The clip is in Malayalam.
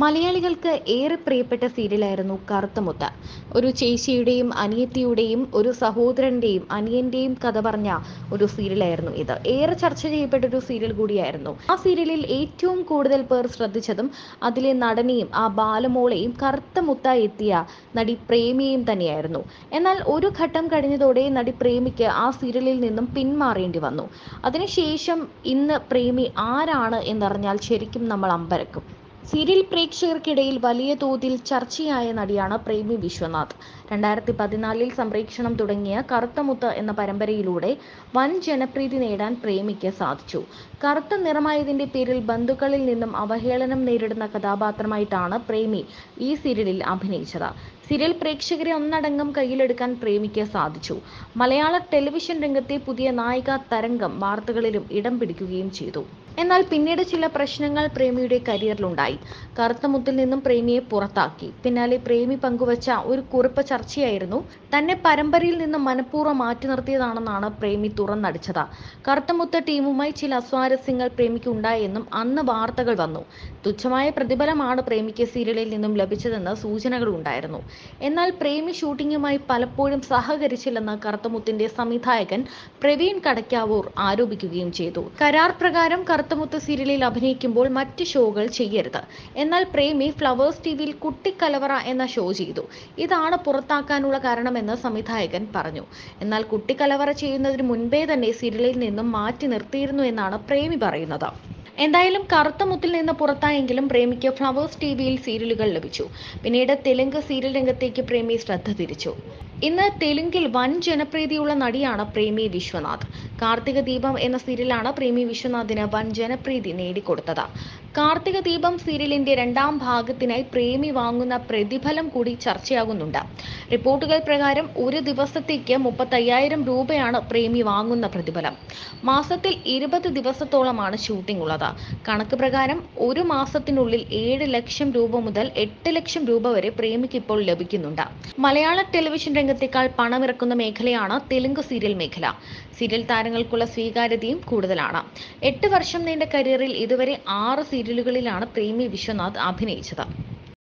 മലയാളികൾക്ക് ഏറെ പ്രിയപ്പെട്ട സീരിയലായിരുന്നു കറുത്തമുത്ത. ഒരു ചേച്ചിയുടെയും അനിയത്തിയുടെയും ഒരു സഹോദരന്റെയും അനിയന്റെയും കഥ പറഞ്ഞ ഒരു സീരിയലായിരുന്നു ഇത്. ഏറെ ചർച്ച ചെയ്യപ്പെട്ട ഒരു സീരിയൽ കൂടിയായിരുന്നു. ആ സീരിയലിൽ ഏറ്റവും കൂടുതൽ പേർ ശ്രദ്ധിച്ചതും അതിലെ നടനെയും ആ ബാലമോളെയും കറുത്ത മുത്തായി എത്തിയ നടി പ്രേമിയെയും തന്നെയായിരുന്നു. എന്നാൽ ഒരു ഘട്ടം കഴിഞ്ഞതോടെ നടി പ്രേമിക്ക് ആ സീരിയലിൽ നിന്നും പിന്മാറേണ്ടി വന്നു. അതിനുശേഷം ഇന്ന് പ്രേമി ആരാണ് എന്നറിഞ്ഞാൽ ശരിക്കും നമ്മൾ അമ്പരക്കും. സീരിയൽ പ്രേക്ഷകർക്കിടയിൽ വലിയ തോതിൽ ചർച്ചയായ നടിയാണ് പ്രേമി വിശ്വനാഥ്. രണ്ടായിരത്തി പതിനാലിൽ സംപ്രേക്ഷണം തുടങ്ങിയ കറുത്തമുത്ത് എന്ന പരമ്പരയിലൂടെ വൻ ജനപ്രീതി നേടാൻ പ്രേമിക്ക് സാധിച്ചു. കറുത്ത നിറമായതിന്റെ പേരിൽ ബന്ധുക്കളിൽ നിന്നും അവഹേളനം നേരിടുന്ന കഥാപാത്രമായിട്ടാണ് പ്രേമി ഈ സീരിയലിൽ അഭിനയിച്ചത്. സീരിയൽ പ്രേക്ഷകരെ ഒന്നടങ്കം കയ്യിലെടുക്കാൻ പ്രേമിക്ക് സാധിച്ചു. മലയാള ടെലിവിഷൻ രംഗത്തെ പുതിയ നായിക തരംഗം വാർത്തകളിലും ഇടം പിടിക്കുകയും ചെയ്തു. എന്നാൽ പിന്നീട് ചില പ്രശ്നങ്ങൾ പ്രേമിയുടെ കരിയറിലുണ്ടായി. കറുത്തമുത്തിൽ നിന്നും പ്രേമിയെ പുറത്താക്കി. പിന്നാലെ പ്രേമി പങ്കുവച്ച ഒരു കുറിപ്പ് ചർച്ചയായിരുന്നു. തന്നെ പരമ്പരയിൽ നിന്ന് മനഃപൂർവം മാറ്റി നിർത്തിയതാണെന്നാണ് പ്രേമി തുറന്നടിച്ചത്. കറുത്തമുത്ത് ടീമുമായി ചില അസ്വാരസ്യങ്ങൾ പ്രേമിക്ക് ഉണ്ടായെന്നും അന്ന് വാർത്തകൾ വന്നു. തുച്ഛമായ പ്രതിഫലമാണ് പ്രേമിക്ക് സീരിയലിൽ നിന്നും ലഭിച്ചതെന്ന് സൂചനകളുണ്ടായിരുന്നു. എന്നാൽ പ്രേമി ഷൂട്ടിങ്ങുമായി പലപ്പോഴും സഹകരിച്ചില്ലെന്ന് കറുത്തമുത്തിന്റെ സംവിധായകൻ പ്രവീൺ കടക്കാവൂർ ആരോപിക്കുകയും ചെയ്തു. കരാർ പ്രകാരം കറുത്തമുത്ത് സീരിയലിൽ അഭിനയിക്കുമ്പോൾ മറ്റ് ഷോകൾ ചെയ്യരുത്. എന്നാൽ പ്രേമി ഫ്ലവേഴ്സ് ടി വിയിൽ കുട്ടിക്കലവറ എന്ന ഷോ ചെയ്തു. ഇതാണ് പുറത്താക്കാനുള്ള കാരണമെന്ന് സംവിധായകൻ പറഞ്ഞു. എന്നാൽ കുട്ടിക്കലവറ ചെയ്യുന്നതിന് മുൻപേ തന്നെ സീരിയലിൽ നിന്നും മാറ്റി നിർത്തിയിരുന്നു എന്നാണ് പ്രേമി പറയുന്നത്. എന്തായാലും കറുത്ത മുത്തിൽ നിന്ന് പുറത്തായെങ്കിലും പ്രേമിക്ക് ഫ്ലവേഴ്സ് ടി വിയിൽ സീരിയലുകൾ ലഭിച്ചു. പിന്നീട് തെലുങ്ക് സീരിയൽ രംഗത്തേക്ക് പ്രേമി ശ്രദ്ധ തിരിച്ചു. ഇന്ന് തെലുങ്കിൽ വൻ ജനപ്രീതിയുള്ള നടിയാണ് പ്രേമി വിശ്വനാഥ്. കാർത്തിക ദീപം എന്ന സീരിയലാണ് പ്രേമി വിശ്വനാഥിന് വൻ ജനപ്രീതി നേടിക്കൊടുത്തത്. കാർത്തിക ദീപം സീരിയലിന്റെ രണ്ടാം ഭാഗത്തിനായി പ്രേമി വാങ്ങുന്ന പ്രതിഫലം കൂടി ചർച്ചയാകുന്നുണ്ട്. റിപ്പോർട്ടുകൾ പ്രകാരം ഒരു ദിവസത്തേക്ക് മുപ്പത്തയ്യായിരം രൂപയാണ് പ്രേമി വാങ്ങുന്ന പ്രതിഫലം. മാസത്തിൽ ഇരുപത് ദിവസത്തോളമാണ് ഷൂട്ടിംഗ് ഉള്ളത്. കണക്ക് പ്രകാരം ഒരു മാസത്തിനുള്ളിൽ ഏഴ് ലക്ഷം രൂപ മുതൽ എട്ട് ലക്ഷം രൂപ വരെ പ്രേമിക്ക് ഇപ്പോൾ ലഭിക്കുന്നുണ്ട്. മലയാള ടെലിവിഷൻ രംഗത്തേക്കാൾ പണമിറക്കുന്ന മേഖലയാണ് തെലുങ്ക് സീരിയൽ മേഖല. സീരിയൽ താരങ്ങൾക്കുള്ള സ്വീകാര്യതയും കൂടുതലാണ്. എട്ട് വർഷം നീണ്ട കരിയറിൽ ഇതുവരെ ആറ് സീരിയലുകളിലാണ് പ്രേമി വിശ്വനാഥ് അഭിനയിച്ചത്.